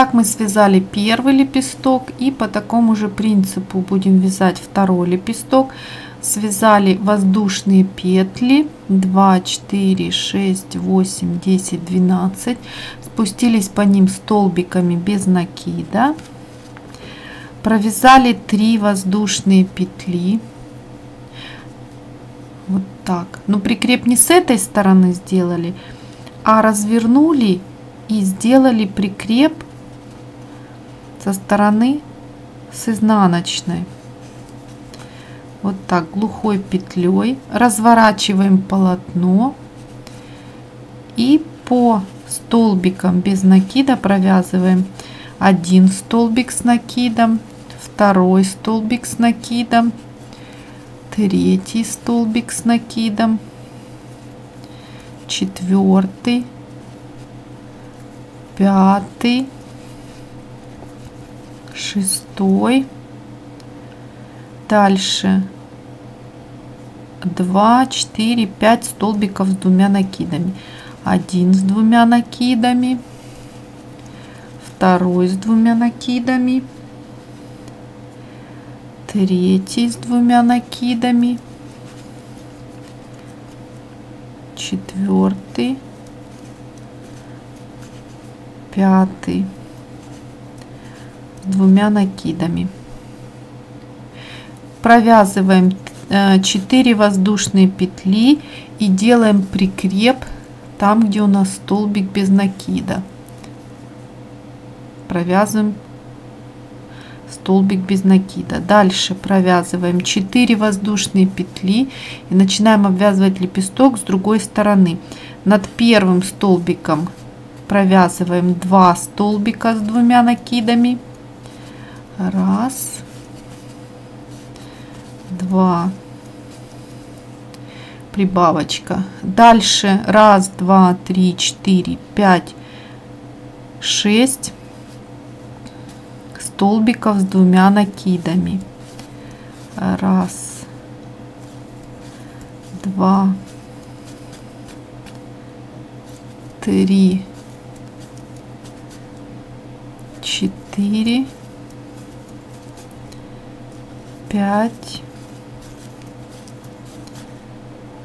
Так мы связали первый лепесток и по такому же принципу будем вязать второй лепесток. Связали воздушные петли 2, 4, 6, 8, 10, 12. Спустились по ним столбиками без накида. Провязали 3 воздушные петли. Вот так. Но прикреп не с этой стороны сделали, а развернули и сделали прикреп со стороны с изнаночной. Вот так глухой петлей. Разворачиваем полотно. И по столбикам без накида провязываем. Один столбик с накидом, второй столбик с накидом, третий столбик с накидом, четвертый, пятый, шестой, дальше. 2, 4, 5 столбиков с двумя накидами. Один с двумя накидами, второй с двумя накидами, третий с двумя накидами, четвертый, пятый двумя накидами. Провязываем 4 э, воздушные петли и делаем прикреп там, где у нас столбик без накида. Провязываем столбик без накида. Дальше провязываем 4 воздушные петли и начинаем обвязывать лепесток с другой стороны. Над первым столбиком провязываем 2 столбика с двумя накидами. Раз, два, прибавочка. Дальше. Раз, два, три, четыре, пять, шесть столбиков с двумя накидами. Раз, два, три, четыре, пять,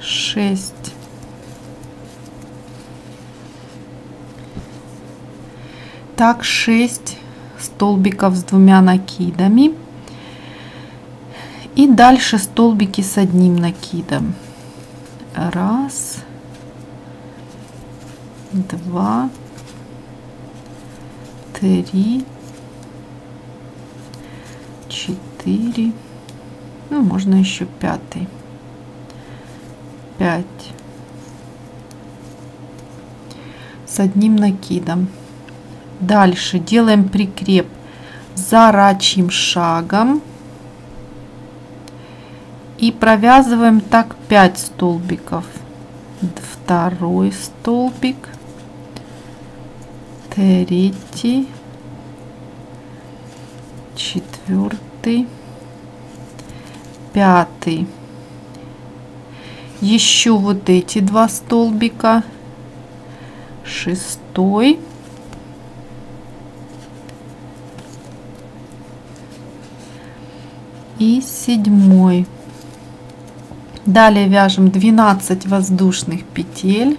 шесть. Так, шесть столбиков с двумя накидами и дальше столбики с одним накидом раз два три четыре ну можно еще пятый. Пять. С одним накидом. Дальше делаем прикреп зарачьим шагом. И провязываем так 5 столбиков. Второй столбик, третий, четвертый, пятый. Еще вот эти два столбика, шестой, и седьмой. Далее вяжем 12 воздушных петель.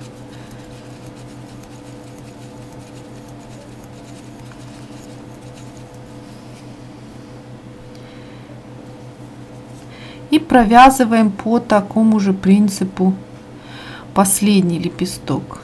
И провязываем по такому же принципу последний лепесток.